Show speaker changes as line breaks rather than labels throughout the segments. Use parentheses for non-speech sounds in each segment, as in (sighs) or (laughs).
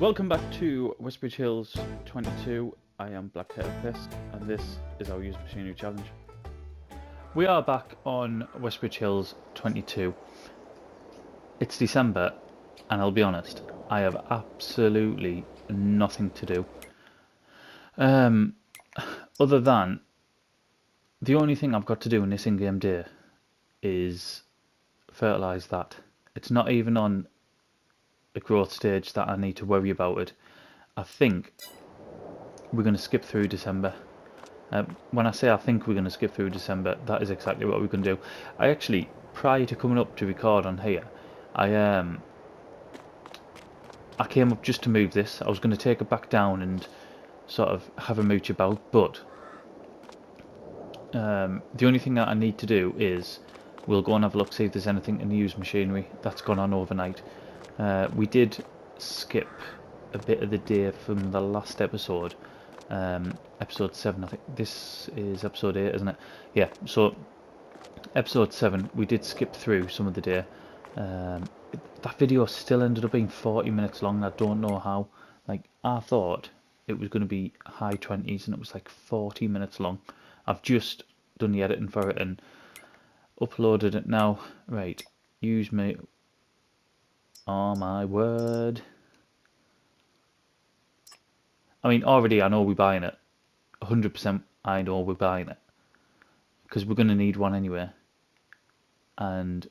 Welcome back to Westbridge Hills 22. I am Blackcat, and this is our Use Machinery Challenge. We are back on Westbridge Hills 22. It's December, and I'll be honest, I have absolutely nothing to do. Um, other than the only thing I've got to do in this in-game day is fertilise that. It's not even on a growth stage that I need to worry about it. I think we're going to skip through December. Uh, when I say I think we're going to skip through December, that is exactly what we're going to do. I actually, prior to coming up to record on here, I um, I came up just to move this. I was going to take it back down and sort of have a mooch about, but um, the only thing that I need to do is we'll go and have a look, see if there's anything in the used machinery that's gone on overnight. Uh, we did skip a bit of the deer from the last episode, um, episode 7, I think this is episode 8, isn't it? Yeah, so episode 7, we did skip through some of the deer. Um, that video still ended up being 40 minutes long, I don't know how. Like, I thought it was going to be high 20s and it was like 40 minutes long. I've just done the editing for it and uploaded it now. Right, use me Oh my word. I mean, already I know we're buying it. 100% I know we're buying it. Because we're going to need one anyway. And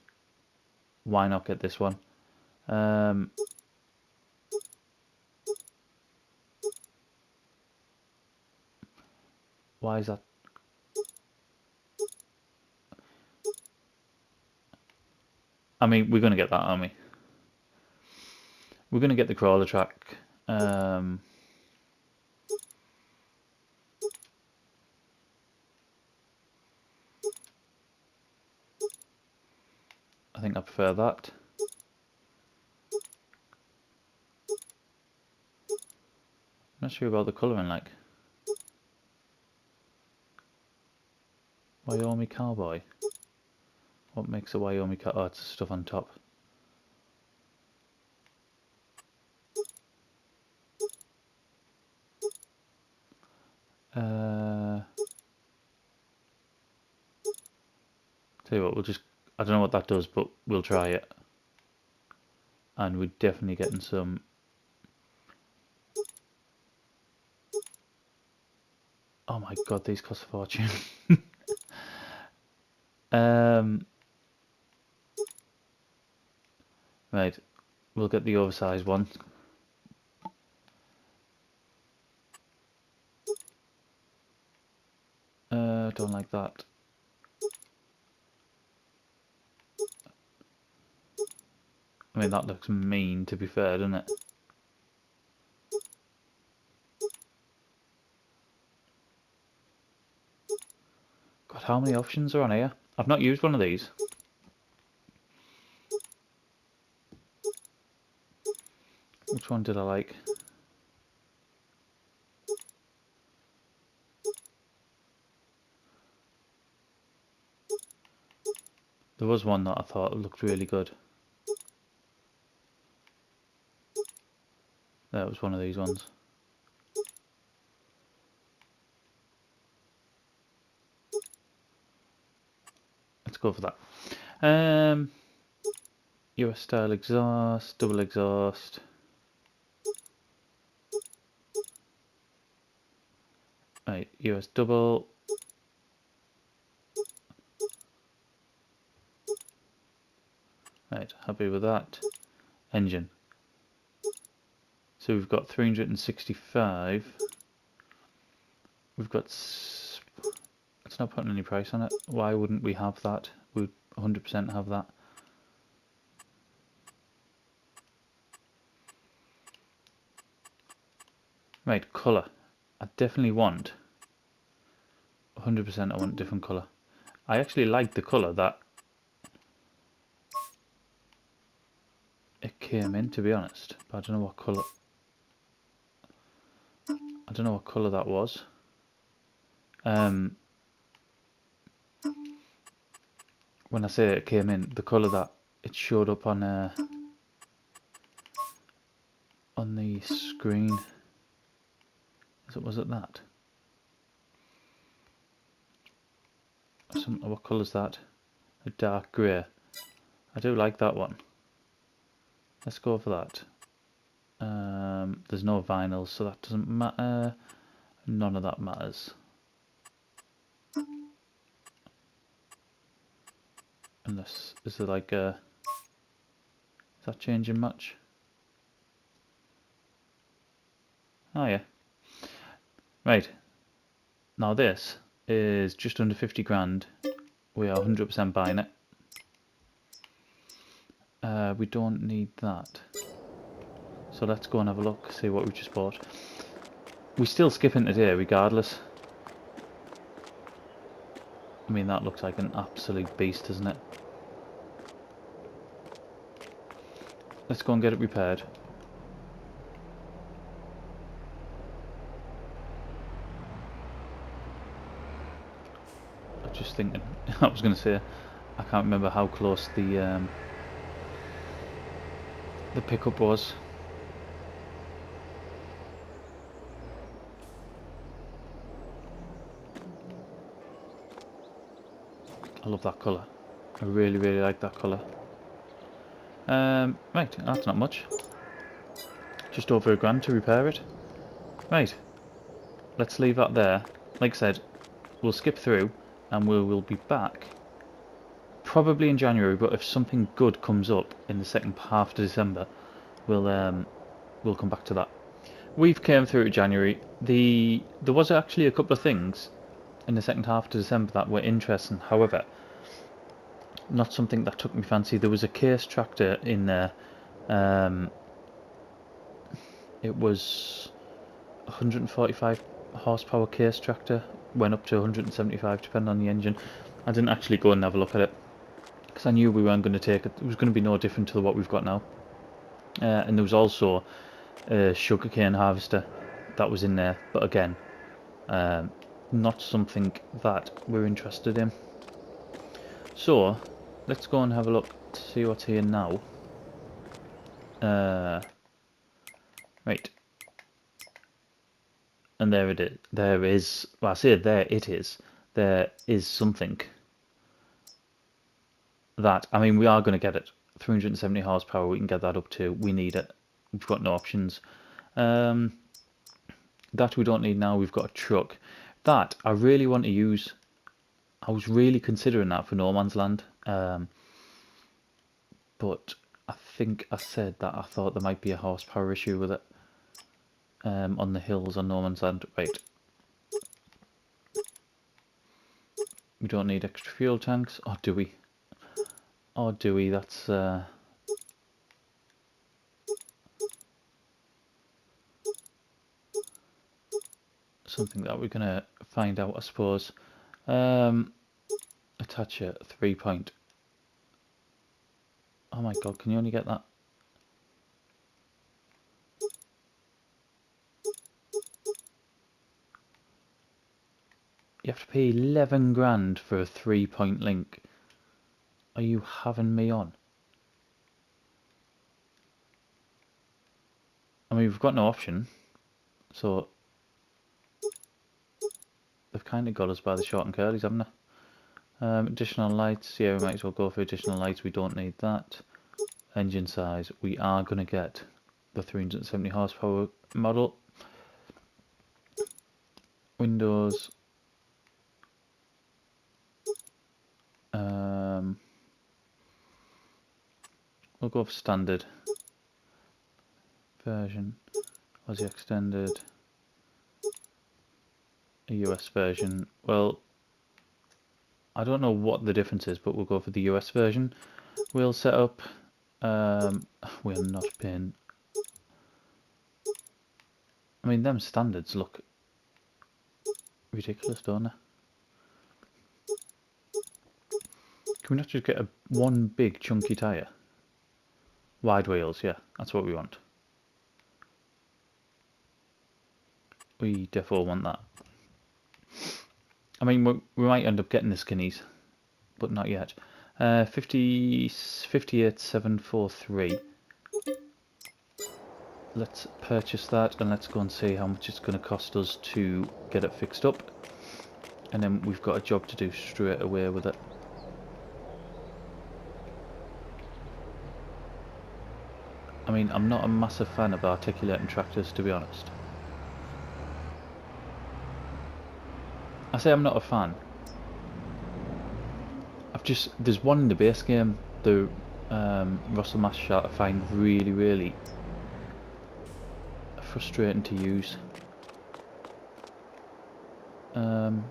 why not get this one? Um, why is that? I mean, we're going to get that, aren't we? We're going to get the crawler track. Um, I think I prefer that. I'm not sure about the colouring like. Wyoming Cowboy. What makes a Wyoming Cowboy? Oh, it's stuff on top. Uh, tell you what, we'll just, I don't know what that does, but we'll try it. And we're definitely getting some Oh my god, these cost a fortune. (laughs) um, right, we'll get the oversized one. Uh, don't like that. I mean, that looks mean, to be fair, doesn't it? God, how many options are on here? I've not used one of these. Which one did I like? There was one that I thought looked really good. That was one of these ones. Let's go for that. Um, US style exhaust, double exhaust. Right, US double. Right, happy with that. Engine. So we've got 365. We've got... It's not putting any price on it. Why wouldn't we have that? We'd 100% have that. Right, colour. I definitely want 100% I want different colour. I actually like the colour that it came in, to be honest. But I don't know what colour. I don't know what colour that was. Um, when I say it came in, the colour that it showed up on uh, on the screen. It, was it that? Some, what colour is that? A dark grey. I do like that one. Let's go for that. Um, there's no vinyl, so that doesn't matter. None of that matters. Unless, is there like a... Is that changing much? Oh yeah. Right. Now this is just under 50 grand. We are 100% buying it. Uh, we don't need that. So let's go and have a look, see what we just bought. We still skip into today regardless. I mean that looks like an absolute beast, doesn't it? Let's go and get it repaired. I just thinking, (laughs) I was going to say, I can't remember how close the um, the pickup was. I love that colour. I really, really like that colour. Um, right, that's not much. Just over a grand to repair it. Right, let's leave that there. Like I said, we'll skip through and we will be back probably in January, but if something good comes up in the second half of December, we'll um, we'll come back to that. We've came through January. The there was actually a couple of things in the second half of December that were interesting. However, not something that took me fancy. There was a case tractor in there. Um, it was 145 horsepower case tractor. Went up to 175 depending on the engine. I didn't actually go and have a look at it because I knew we weren't going to take it. It was going to be no different to what we've got now. Uh, and there was also a sugarcane harvester that was in there, but again, um, not something that we're interested in. So, let's go and have a look to see what's here now. Uh, right. And there it is. There is, well I say there it is. There is something that, I mean we are going to get it. 370 horsepower, we can get that up to. We need it. We've got no options. Um, that we don't need now. We've got a truck. That I really want to use. I was really considering that for No Man's Land. Um, but I think I said that I thought there might be a horsepower issue with it um, on the hills on No Man's Land. Right. We don't need extra fuel tanks, or do we? Or do we? That's uh, something that we're gonna find out, I suppose. Um, a three point. Oh my god, can you only get that? You have to pay 11 grand for a three point link. Are you having me on? I mean, we've got no option. So, they've kind of got us by the short and curlies, haven't they? Um, additional lights, yeah, we might as well go for additional lights. We don't need that. Engine size, we are going to get the 370 horsepower model. Windows. Um, We'll go for standard version, Aussie extended, a US version. Well, I don't know what the difference is, but we'll go for the US version. We'll set up, um, (sighs) we're not paying, I mean them standards look ridiculous, don't they? Can we not just get a one big chunky tyre? Wide wheels, yeah, that's what we want. We definitely want that. I mean, we, might end up getting the skinnies, but not yet. Uh, 50, 58743. let's purchase that and let's go and see how much it's going to cost us to get it fixed up and then we've got a job to do straight away with it I mean I'm not a massive fan of articulating tractors to be honest I say I'm not a fan I've just there's one in the base game the um, Rostselmash I find really really frustrating to use. Um,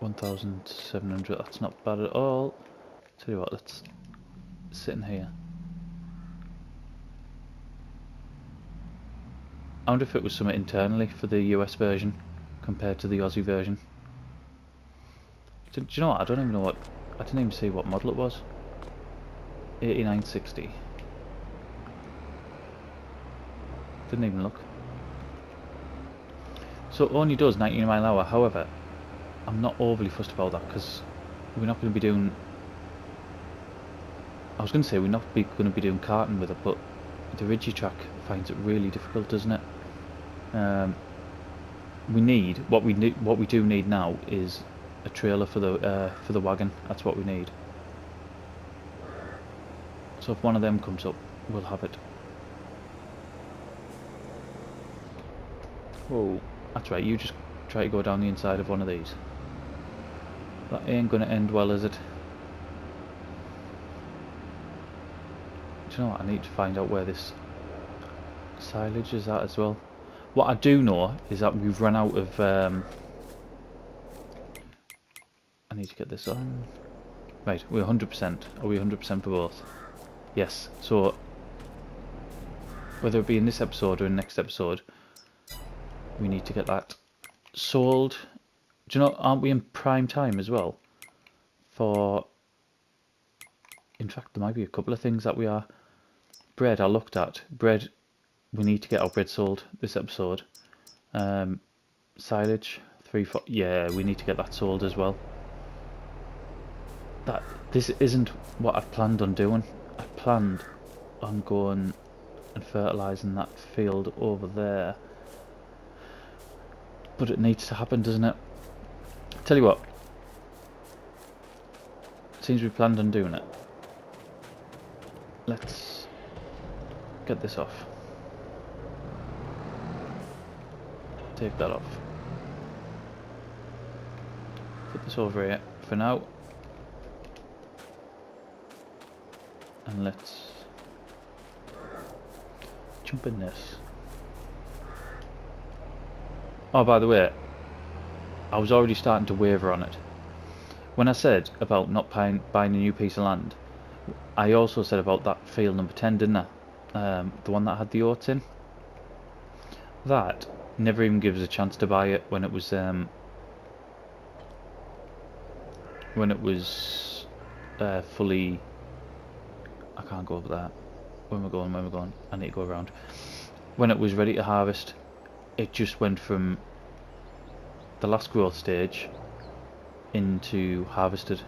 1,700, that's not bad at all. Tell you what, let's sit in here. I wonder if it was something internally for the US version compared to the Aussie version. Do, do you know what? I don't even know what. I didn't even see what model it was. 8960. Didn't even look. So it only does 90 mile an hour. However, I'm not overly fussed about that because we're not going to be doing. I was going to say we're not going to be doing karting with it, but the Rigitrac finds it really difficult, doesn't it? Um, we need what we need. What we do need now is a trailer for the uh, for the wagon. That's what we need. So if one of them comes up, we'll have it. Oh, that's right, you just try to go down the inside of one of these. That ain't gonna end well, is it? Do you know what, I need to find out where this silage is at as well. What I do know is that we've run out of... Um, I need to get this on. Right, we're 100%. Are we 100% for both? Yes, so whether it be in this episode or in the next episode, we need to get that sold. Do you know, aren't we in prime time as well? For, in fact, there might be a couple of things that we are. Bread, I looked at. Bread, we need to get our bread sold this episode. Um, silage, three, four, yeah, we need to get that sold as well. That This isn't what I've planned on doing. I planned on going and fertilising that field over there but it needs to happen, doesn't it? Tell you what. Seems we planned on doing it. Let's get this off. Take that off. Put this over here for now. And let's jump in this. Oh, by the way, I was already starting to waver on it. When I said about not buying, buying a new piece of land, I also said about that field number 10, didn't I? Um, the one that had the oats in. That never even gives a chance to buy it when it was um, when it was uh, fully. I can't go over that. When we're going? when we're going? I need to go around. When it was ready to harvest, it just went from the last growth stage into harvested.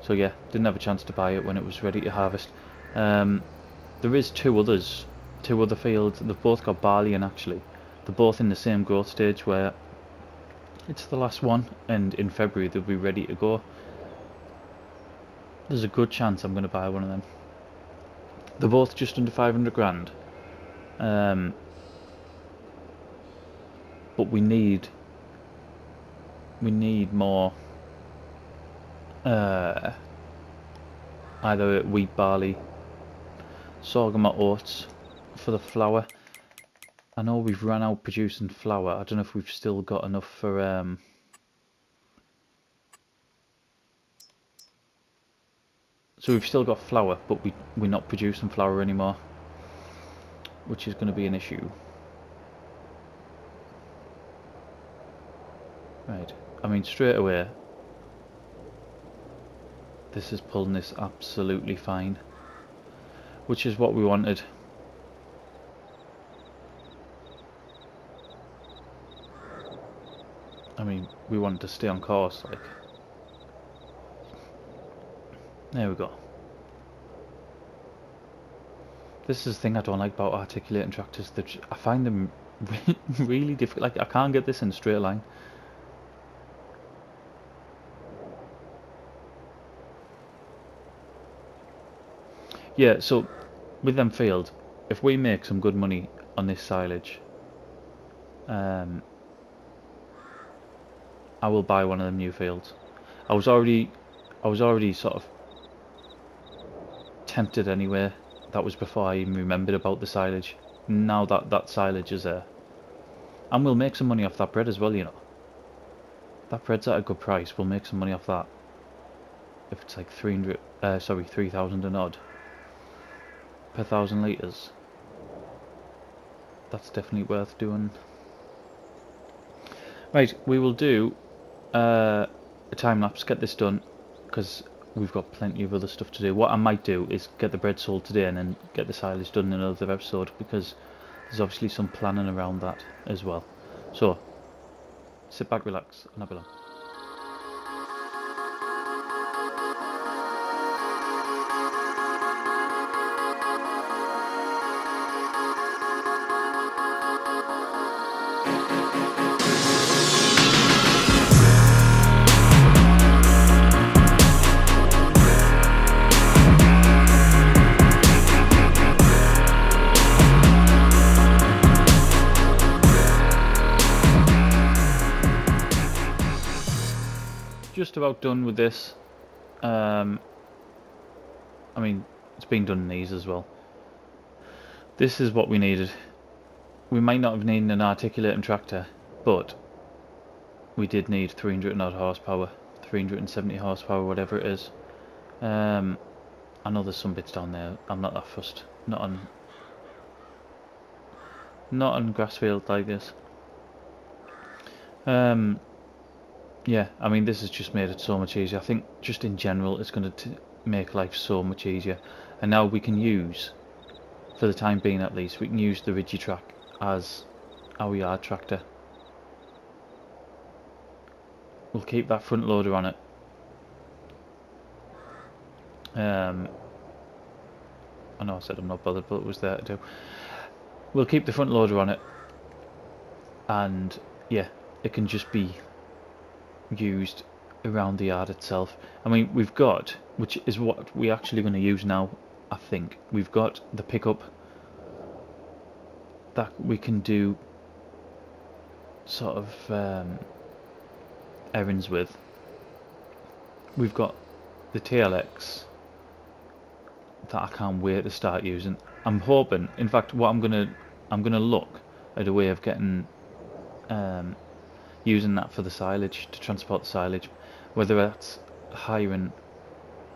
So yeah, didn't have a chance to buy it when it was ready to harvest. Um, there is two others, two other fields. They've both got barley in actually. They're both in the same growth stage where it's the last one, and in February they'll be ready to go. There's a good chance I'm going to buy one of them. They're both just under 500 grand. Um, but we need we need more uh, either wheat, barley, sorghum or oats for the flour. I know we've run out producing flour. I don't know if we've still got enough for um, So we've still got flour, but we, we're not producing flour anymore, which is going to be an issue. Right, I mean straight away this is pulling this absolutely fine which is what we wanted mean we wanted to stay on course like there we go This is the thing I don't like about articulating tractors. That I find them (laughs) really difficult. Like I can't get this in a straight line. Yeah, so with them fields, if we make some good money on this silage, um, I will buy one of them new fields. I was already, I was already sort of tempted anyway. That was before I even remembered about the silage. Now that that silage is there, and we'll make some money off that bread as well. You know, that bread's at a good price. We'll make some money off that. If it's like 300, uh, sorry, 3,000 and odd per thousand litres. That's definitely worth doing. Right, we will do uh, a time lapse, get this done, because we've got plenty of other stuff to do. What I might do is get the bread sold today and then get the silage done in another episode, because there's obviously some planning around that as well. So, sit back, relax, and have a look. About done with this. Um, I mean, it's been done in these as well. This is what we needed. We might not have needed an articulating tractor, but we did need 300 odd horsepower, 370 horsepower, whatever it is. Um, I know there's some bits down there. I'm not that fussed. Not on, not on grass field like this. Um, yeah, I mean, this has just made it so much easier. I think just in general, it's going to make life so much easier. And now we can use, for the time being at least, we can use the Rigitrac as our yard tractor. We'll keep that front loader on it. Um, I know I said I'm not bothered, but it was there to do. We'll keep the front loader on it. And, yeah, it can just be used around the yard itself. I mean, we've got, which is what we're actually going to use now, I think, we've got the pickup that we can do sort of um, errands with. We've got the TLX that I can't wait to start using. I'm hoping, in fact, what I'm gonna, I'm gonna look at a way of getting um, using that for the silage to transport the silage whether that's hiring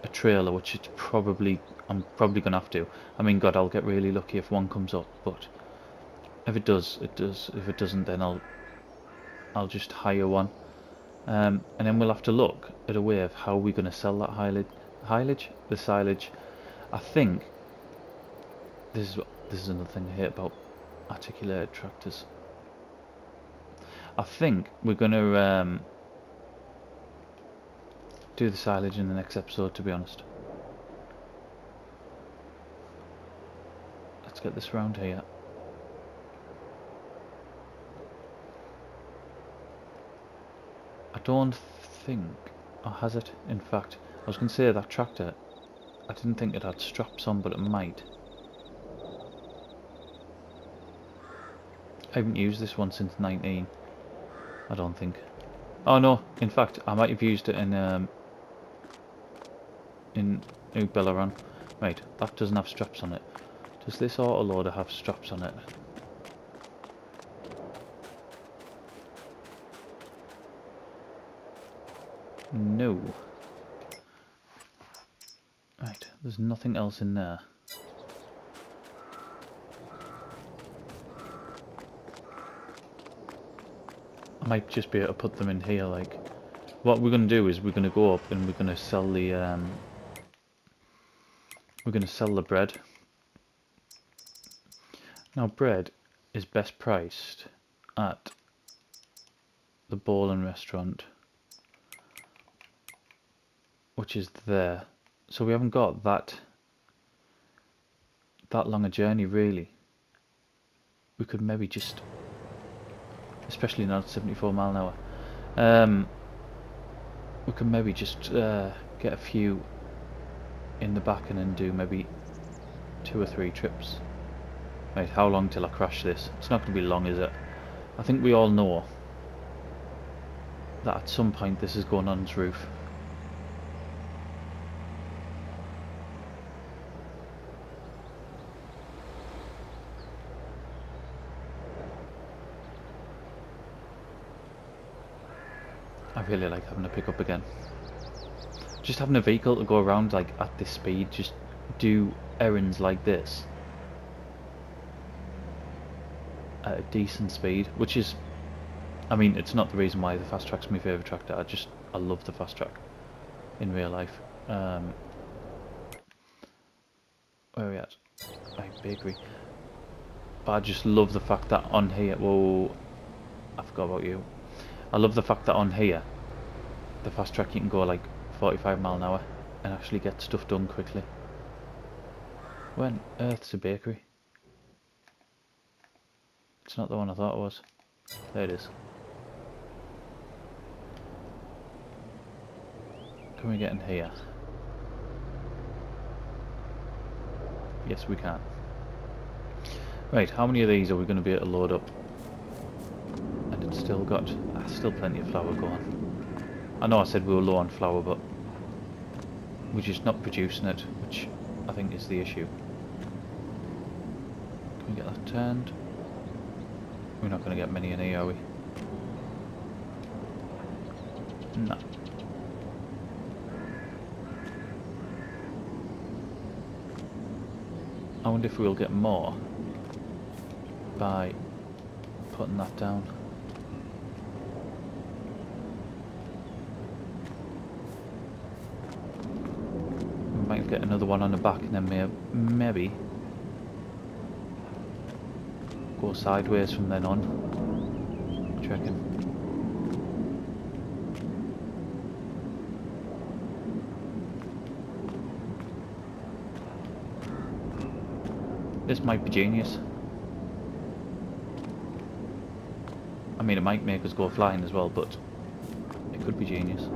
a trailer which it's probably I'm probably gonna have to I mean god I'll get really lucky if one comes up but if it does it does if it doesn't then I'll I'll just hire one um, and then we'll have to look at a way of how we're going to sell that haylage, haylage, the silage. I think this is this is another thing I hate about articulated tractors. I think we're going to um, do the silage in the next episode, to be honest. Let's get this round here. I don't think, or has it? In fact, I was going to say that tractor, I didn't think it had straps on, but it might. I haven't used this one since 19. I don't think. Oh no, in fact, I might have used it in um, in New. Right, that doesn't have straps on it. Does this autoloader have straps on it? No. Right, there's nothing else in there. Might just be able to put them in here like what we're going to do is we're going to go up and we're going to sell the um, we're going to sell the bread now bread is best priced at the Ball and restaurant which is there so we haven't got that that long a journey really. We could maybe just, especially not at 74 mile an hour, um, we can maybe just uh, get a few in the back and then do maybe two or three trips. Wait, how long till I crash this? It's not going to be long, is it? I think we all know that at some point this is going on its roof. Really like having a pickup again. Just having a vehicle to go around like at this speed, just do errands like this at a decent speed, which is, I mean, it's not the reason why the Fastrac's my favourite tractor. I just, I love the Fastrac in real life. Um, where are we at? Right, bakery. But I just love the fact that on here, whoa, I forgot about you. I love the fact that on here, the Fastrac you can go like 45 mile an hour and actually get stuff done quickly. When earth's a bakery? It's not the one I thought it was. There it is. Can we get in here? Yes, we can. Right, how many of these are we going to be able to load up? And it's still got, ah, still plenty of flour going. I know I said we were low on flour, but we're just not producing it, which I think is the issue. Can we get that turned? We're not going to get many in here, are we? No. I wonder if we'll get more by putting that down. We might get another one on the back and then may maybe go sideways from then on. Reckon? This might be genius. I mean, it might make us go flying as well, but it could be genius.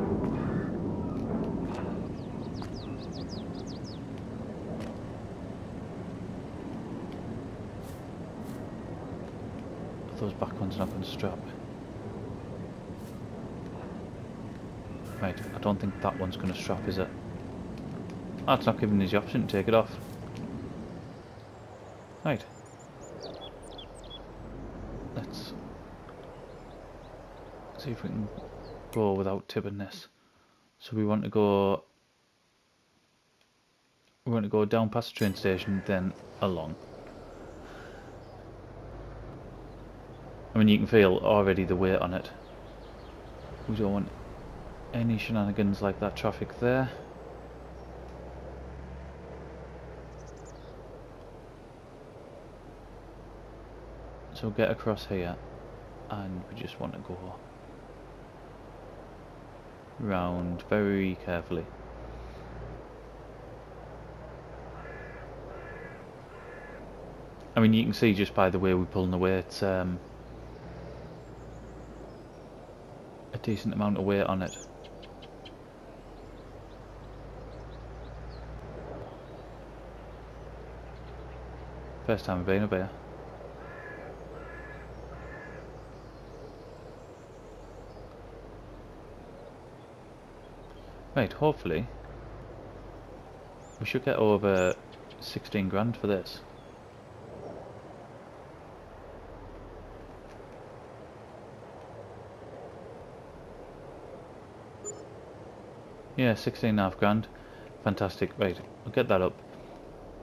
Back ones not strap. Right, I don't think that one's going to strap, is it? That's not giving us the option to take it off. Right. Let's see if we can go without tipping this. So we want to go we want to go down past the train station then along. I mean, you can feel already the weight on it. We don't want any shenanigans like that traffic there. So we'll get across here and we just want to go round very carefully. I mean you can see just by the way we're pulling away it's um, decent amount of weight on it. First time I've been up here. Right, hopefully we should get over 16 grand for this. Yeah, 16 and a half grand. Fantastic. Right, I'll get that up.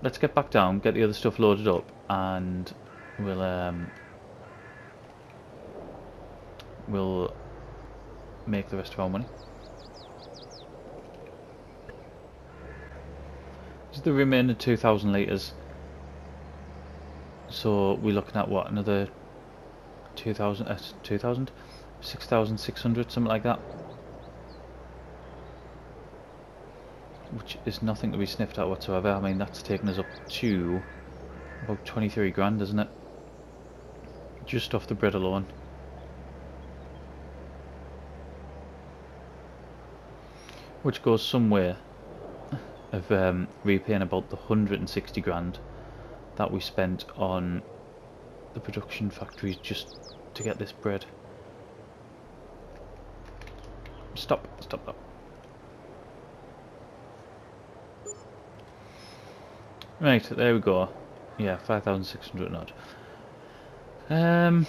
Let's get back down, get the other stuff loaded up, and we'll um, we'll make the rest of our money. This is the remaining 2,000 litres. So we're looking at what, another 2,000, uh, 2,000? 6,600, something like that. Which is nothing to be sniffed at whatsoever. I mean, that's taken us up to about 23 grand, isn't it? Just off the bread alone. Which goes somewhere of um, repaying about the 160 grand that we spent on the production factories just to get this bread. Stop, stop that. Right, there we go. Yeah, 5,600 odd. Um,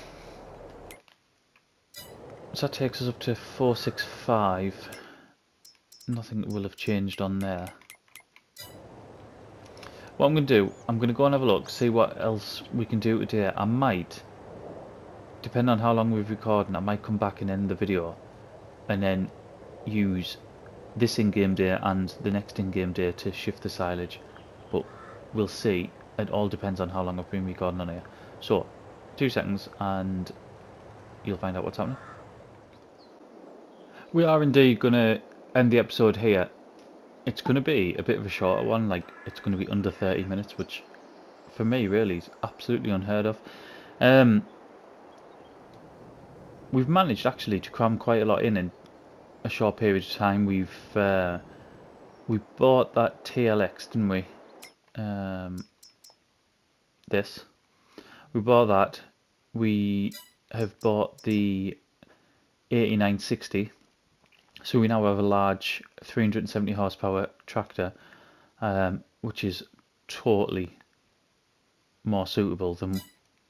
so that takes us up to 465. Nothing will have changed on there. What I'm going to do, I'm going to go and have a look, see what else we can do today. I might, depending on how long we've recorded, I might come back and end the video and then use this in-game day and the next in-game day to shift the silage. We'll see. It all depends on how long I've been recording on here. So, two seconds and you'll find out what's happening. We are indeed going to end the episode here it's going to be a bit of a shorter one, like it's going to be under 30 minutes, which for me really is absolutely unheard of. Um, we've managed actually to cram quite a lot in in a short period of time. We've uh, we bought that TLX, didn't we? Um, this. We bought that. We have bought the 8960 so we now have a large 370 horsepower tractor, um, which is totally more suitable than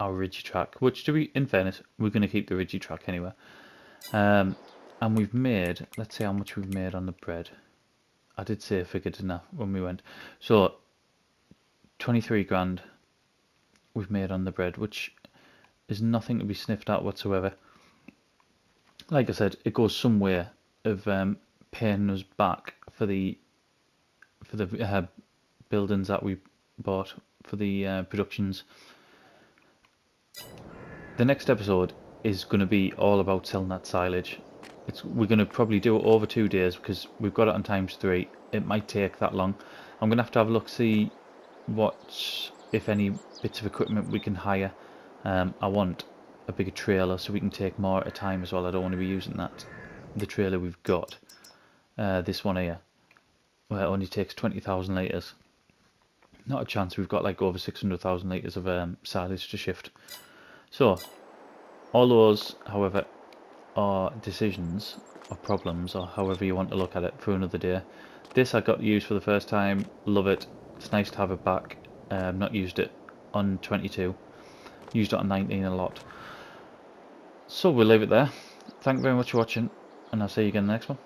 our Rigitrac, which to be in fairness, we're going to keep the Rigitrac anyway. Um, and we've made, let's see how much we've made on the bread. I did say a figure, didn't I, when we went. So, 23 grand we've made on the bread, which is nothing to be sniffed at whatsoever. Like I said, it goes somewhere of um, paying us back for the for the uh, buildings that we bought for the uh, productions. The next episode is going to be all about selling that silage. It's we're going to probably do it over two days because we've got it on times three. It might take that long. I'm going to have to have a look see what if any bits of equipment we can hire. Um, I want a bigger trailer so we can take more at a time as well. I don't want to be using that the trailer we've got, uh, this one here, where it only takes 20,000 litres. Not a chance, we've got like over 600,000 litres of um, silage to shift. So, all those, however, are decisions or problems, or however you want to look at it, for another day. This I got used for the first time, love it. It's nice to have it back. Um, not used it on 22, used it on 19 a lot. So we'll leave it there. Thank you very much for watching and I'll see you again in the next one.